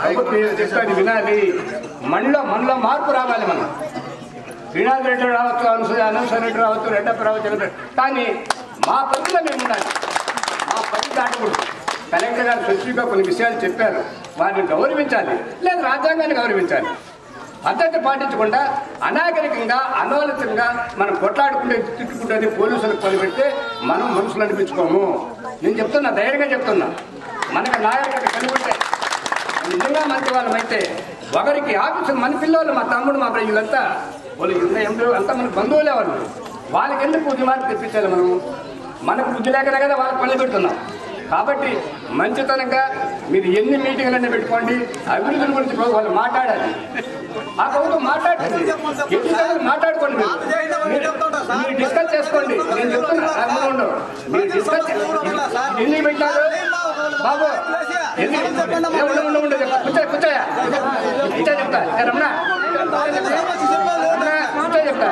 ప్రభుత్వం వినాలి మనలో మనలో మార్పు రావాలి మనం. శ్రీనాథ్ రెడ్డి రావచ్చు అనసూయ అనుసూయ రెడ్డి రావచ్చు రెడ్డప్ప రావచ్చు కానీ మా పరిధిలో మేము ఉండాలి. మా పరిధి దాటకూడదు. కలెక్టర్ గారు స్పెసిఫిక్గా కొన్ని విషయాలు చెప్పారు. వారిని గౌరవించాలి. లేదా రాజ్యాంగాన్ని గౌరవించాలి. పద్ధతి పాటించకుండా అనాగరికంగా అనవలితంగా మనం కొట్లాడుకుంటే తిట్టుకుంటే పోలీసులకు పనిపెడితే మనం మనుషులు అనిపించుకోము. నేను చెప్తున్నా ధైర్యంగా చెప్తున్నా. మనకు నాగరికత వాళ్ళం అయితే ఒకరికి ఆఫీసు మన పిల్లలు మా తమ్ముడు మా ప్రజలంతా వాళ్ళు ఎంతో అంతా మన బంధువులే వాళ్ళు వాళ్ళకి ఎందుకు బుద్ధి మార్పు తెప్పించాలి మనం మనకు బుద్ధి లేకనే కదా వాళ్ళకి పని పెడుతున్నాం కాబట్టి మంచితనంగా మీరు ఎన్ని మీటింగ్లన్నీ పెట్టుకోండి అభివృద్ధి గురించి వాళ్ళు మాట్లాడాలి ఆ ప్రభుత్వం మాట్లాడుతుంది మాట్లాడుకోండి మీరు. డిస్కస్ చేసుకోండి నేను చెప్తున్నా అందులో ఉండవు మీరు డిస్కస్ ఎన్ని పెట్టారు బాబు ఎన్ని percaya? Percaya juga, karena benar. Benar, percaya juga.